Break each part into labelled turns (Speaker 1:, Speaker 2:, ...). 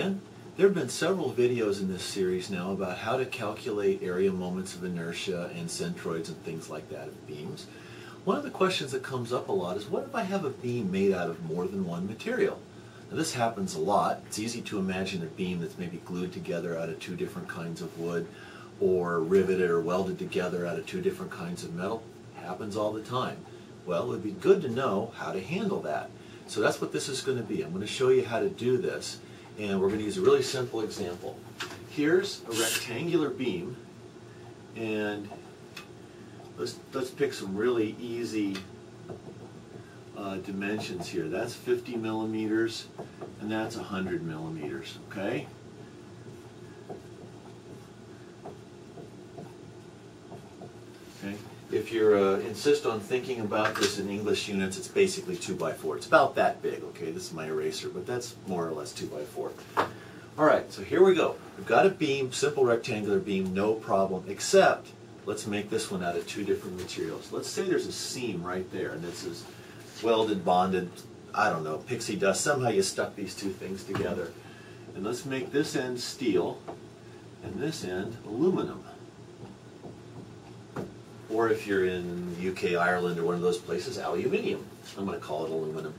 Speaker 1: again. There have been several videos in this series now about how to calculate area moments of inertia and centroids and things like that of beams. One of the questions that comes up a lot is what if I have a beam made out of more than one material? Now this happens a lot. It's easy to imagine a beam that's maybe glued together out of two different kinds of wood or riveted or welded together out of two different kinds of metal. It happens all the time. Well, it would be good to know how to handle that. So that's what this is going to be. I'm going to show you how to do this and we're going to use a really simple example. Here's a rectangular beam and let's, let's pick some really easy uh, dimensions here. That's 50 millimeters and that's 100 millimeters, okay? Okay. If you uh, insist on thinking about this in English units, it's basically 2 by 4. It's about that big, okay? This is my eraser, but that's more or less 2 by 4. All right, so here we go. We've got a beam, simple rectangular beam, no problem, except let's make this one out of two different materials. Let's say there's a seam right there, and this is welded, bonded, I don't know, pixie dust. Somehow you stuck these two things together. And let's make this end steel, and this end aluminum or if you're in UK, Ireland, or one of those places, aluminium. I'm going to call it aluminum.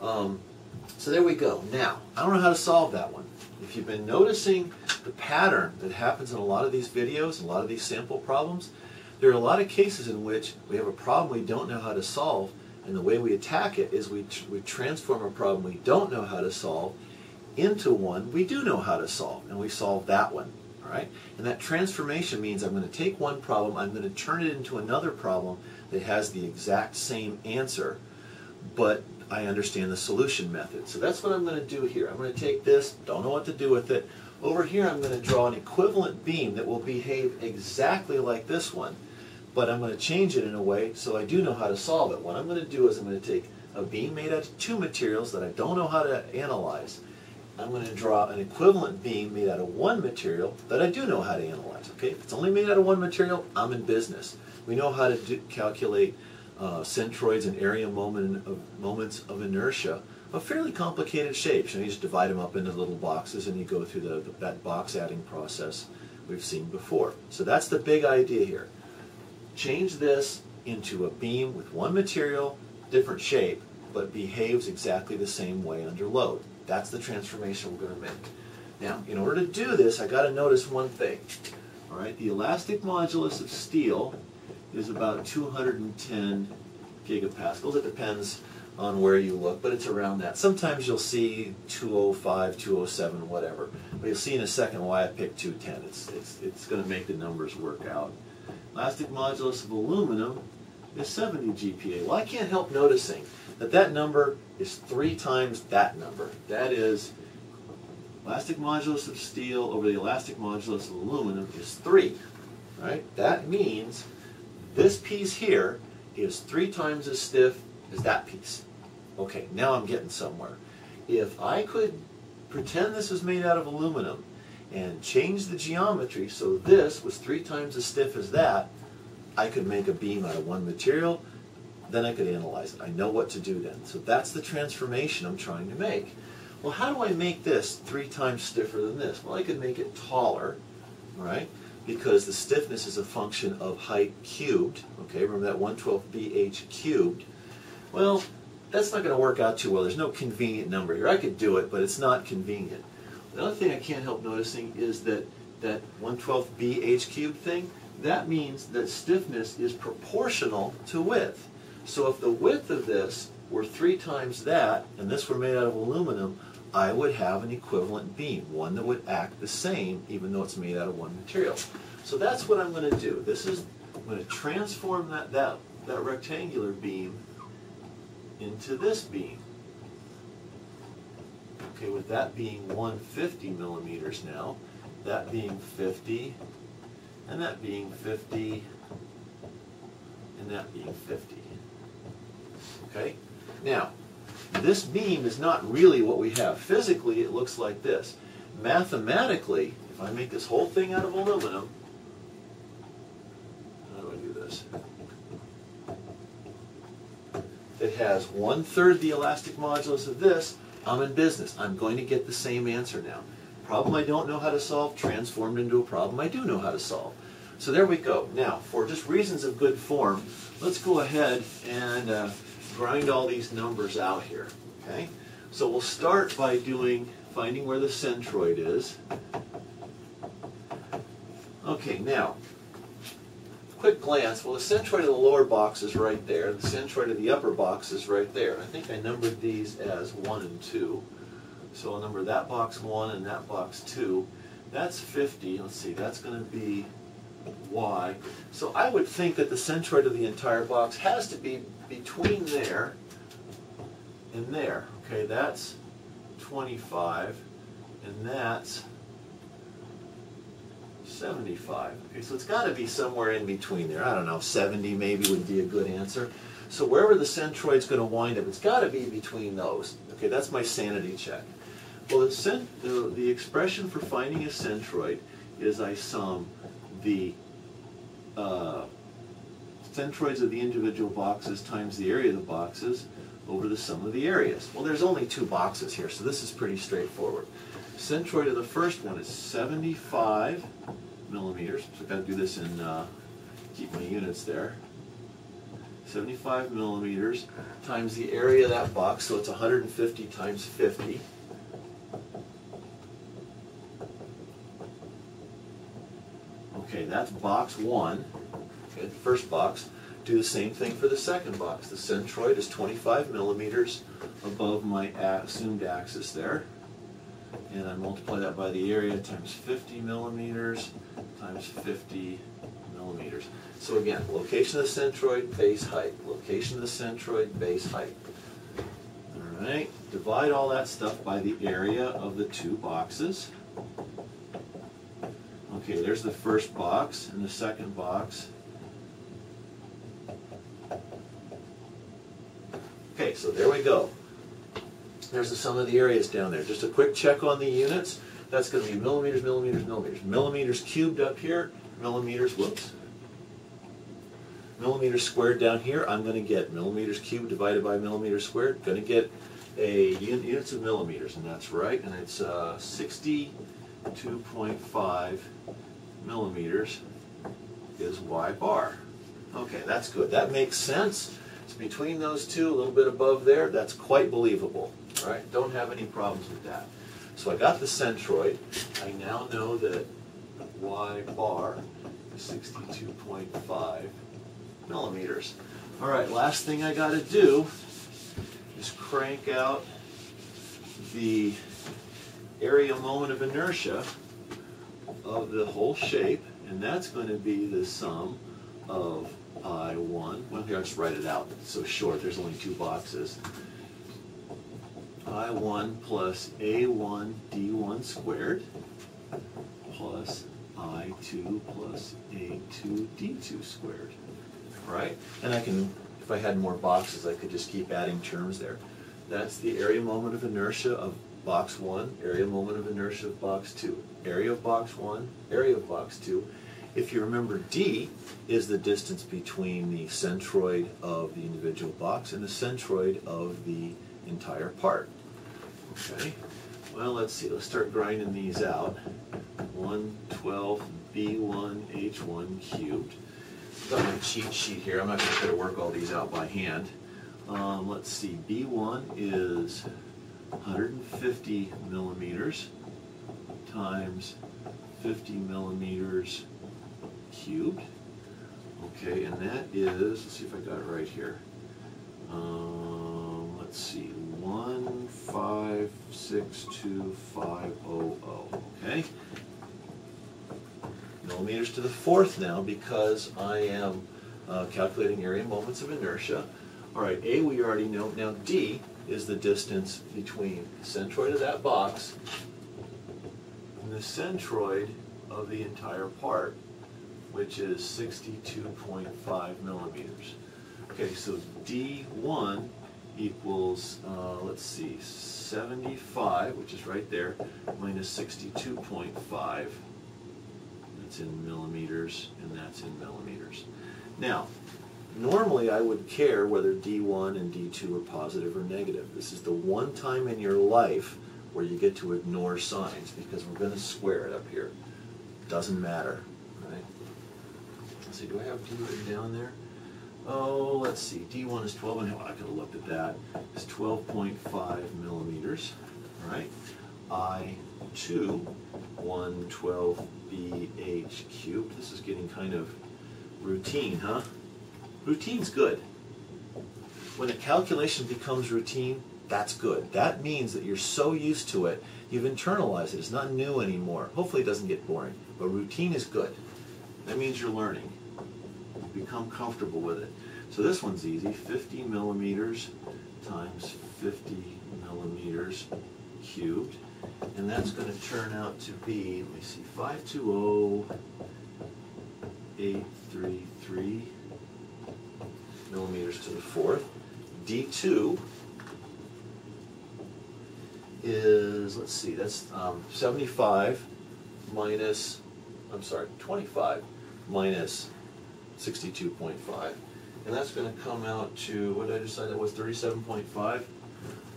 Speaker 1: Um, so there we go. Now, I don't know how to solve that one. If you've been noticing the pattern that happens in a lot of these videos, a lot of these sample problems, there are a lot of cases in which we have a problem we don't know how to solve, and the way we attack it is we, tr we transform a problem we don't know how to solve into one we do know how to solve, and we solve that one. And that transformation means I'm going to take one problem, I'm going to turn it into another problem that has the exact same answer, but I understand the solution method. So that's what I'm going to do here. I'm going to take this, don't know what to do with it. Over here I'm going to draw an equivalent beam that will behave exactly like this one, but I'm going to change it in a way so I do know how to solve it. What I'm going to do is I'm going to take a beam made out of two materials that I don't know how to analyze, I'm going to draw an equivalent beam made out of one material that I do know how to analyze. Okay, if it's only made out of one material, I'm in business. We know how to do, calculate uh, centroids and area moment of, moments of inertia of fairly complicated shapes. You, you just divide them up into little boxes and you go through the, the, that box adding process we've seen before. So that's the big idea here. Change this into a beam with one material, different shape, but behaves exactly the same way under load. That's the transformation we're going to make. Now, in order to do this, I got to notice one thing. All right, the elastic modulus of steel is about 210 gigapascals. It depends on where you look, but it's around that. Sometimes you'll see 205, 207, whatever. But you'll see in a second why I picked 210. It's, it's, it's going to make the numbers work out. Elastic modulus of aluminum is 70 GPa. Well, I can't help noticing that that number is three times that number. That is, elastic modulus of steel over the elastic modulus of aluminum is 3. Right? That means this piece here is three times as stiff as that piece. Okay, now I'm getting somewhere. If I could pretend this is made out of aluminum and change the geometry so this was three times as stiff as that, I could make a beam out of one material then I could analyze it. I know what to do then. So that's the transformation I'm trying to make. Well, how do I make this three times stiffer than this? Well, I could make it taller, right? Because the stiffness is a function of height cubed. Okay, remember that 112 BH cubed. Well, that's not going to work out too well. There's no convenient number here. I could do it, but it's not convenient. The other thing I can't help noticing is that that 112 BH cubed thing, that means that stiffness is proportional to width. So if the width of this were three times that, and this were made out of aluminum, I would have an equivalent beam, one that would act the same even though it's made out of one material. So that's what I'm going to do. This is, I'm going to transform that, that, that rectangular beam into this beam. Okay, with that being 150 millimeters now, that being 50, and that being 50, and that being 50. Okay? Now, this beam is not really what we have. Physically, it looks like this. Mathematically, if I make this whole thing out of aluminum, how do I do this? It has one-third the elastic modulus of this. I'm in business. I'm going to get the same answer now. Problem I don't know how to solve transformed into a problem I do know how to solve. So there we go. Now, for just reasons of good form, let's go ahead and uh, grind all these numbers out here. Okay? So we'll start by doing finding where the centroid is. Okay, now, quick glance. Well, the centroid of the lower box is right there. The centroid of the upper box is right there. I think I numbered these as 1 and 2. So I'll number that box 1 and that box 2. That's 50. Let's see, that's going to be y. So I would think that the centroid of the entire box has to be between there and there. Okay, that's 25, and that's 75. Okay, so it's got to be somewhere in between there. I don't know, 70 maybe would be a good answer. So wherever the centroid's going to wind up, it's got to be between those. Okay, that's my sanity check. Well, the, the, the expression for finding a centroid is I sum the uh, centroids of the individual boxes times the area of the boxes over the sum of the areas. Well, there's only two boxes here, so this is pretty straightforward. Centroid of the first one is 75 millimeters. So I've got to do this and uh, keep my units there. 75 millimeters times the area of that box, so it's 150 times 50. Okay, that's box one, okay, first box. Do the same thing for the second box. The centroid is 25 millimeters above my assumed axis there. And I multiply that by the area times 50 millimeters times 50 millimeters. So again, location of the centroid, base height. Location of the centroid, base height. All right, divide all that stuff by the area of the two boxes. Okay, there's the first box and the second box. Okay, so there we go. There's the sum of the areas down there. Just a quick check on the units. That's going to be millimeters, millimeters, millimeters. Millimeters cubed up here, millimeters, whoops. Millimeters squared down here, I'm going to get millimeters cubed divided by millimeters squared. Going to get a units of millimeters, and that's right. And it's uh, 62.5 millimeters is y bar. Okay, that's good. That makes sense. It's between those two, a little bit above there. That's quite believable. right? don't have any problems with that. So I got the centroid. I now know that y bar is 62.5 millimeters. All right, last thing I got to do is crank out the area moment of inertia of the whole shape, and that's going to be the sum of I1. Well, here, I'll just write it out. It's so short, there's only two boxes. I1 plus A1 D1 squared plus I2 plus A2 D2 squared. Right? And I can, if I had more boxes, I could just keep adding terms there. That's the area moment of inertia of box 1, area moment of inertia of box 2. Area of box 1, area of box 2. If you remember, D is the distance between the centroid of the individual box and the centroid of the entire part. Okay, well, let's see. Let's start grinding these out. 112 B1 H1 cubed. I've Got my cheat sheet here. I'm not going to try to work all these out by hand. Um, let's see. B1 is 150 millimeters times 50 millimeters cubed. Okay, and that is, let's see if I got it right here. Um, let's see, 1562500, okay? Millimeters to the fourth now because I am uh, calculating area moments of inertia. All right, A we already know. Now D is the distance between the centroid of that box and the centroid of the entire part, which is 62.5 millimeters. Okay, so D1 equals, uh, let's see, 75, which is right there, minus 62.5. That's in millimeters, and that's in millimeters. Now, Normally, I would care whether D1 and D2 are positive or negative. This is the one time in your life where you get to ignore signs because we're going to square it up here. Doesn't matter, right? Let's see, do I have D written down there? Oh, let's see, D1 is 12 and a half. I could have looked at that. It's 12.5 millimeters, right? I2, 112BH cubed. This is getting kind of routine, huh? Routine's good. When a calculation becomes routine, that's good. That means that you're so used to it, you've internalized it. It's not new anymore. Hopefully it doesn't get boring, but routine is good. That means you're learning. You become comfortable with it. So this one's easy, 50 millimeters times 50 millimeters cubed. And that's going to turn out to be, let me see, 520.833 millimeters to the fourth. D2 is, let's see, that's um, 75 minus, I'm sorry, 25 minus 62.5. And that's going to come out to, what did I decide that was, 37.5?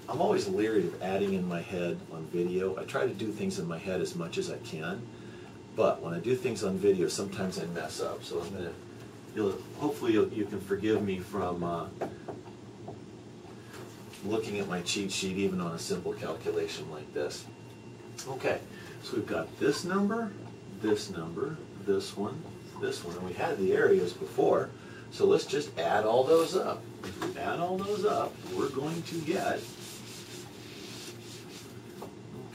Speaker 1: I'm always leery of adding in my head on video. I try to do things in my head as much as I can. But when I do things on video, sometimes I mess up. So I'm going to, you'll, hopefully you'll, you can forgive me from uh, looking at my cheat sheet even on a simple calculation like this. Okay, so we've got this number, this number, this one, this one, and we had the areas before. So let's just add all those up. If we add all those up, we're going to get,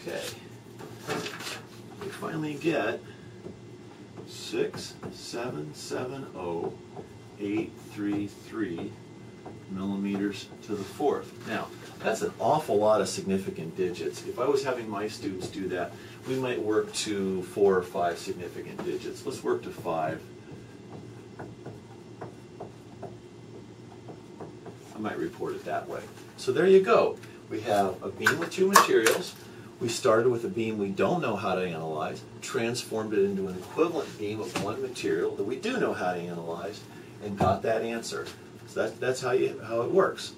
Speaker 1: okay, we finally get six, seven, seven, oh, eight, three, three millimeters to the fourth. Now, that's an awful lot of significant digits. If I was having my students do that, we might work to four or five significant digits. Let's work to five. I might report it that way. So there you go. We have a beam with two materials. We started with a beam we don't know how to analyze, transformed it into an equivalent beam of one material that we do know how to analyze, and got that answer. So that, that's how, you, how it works.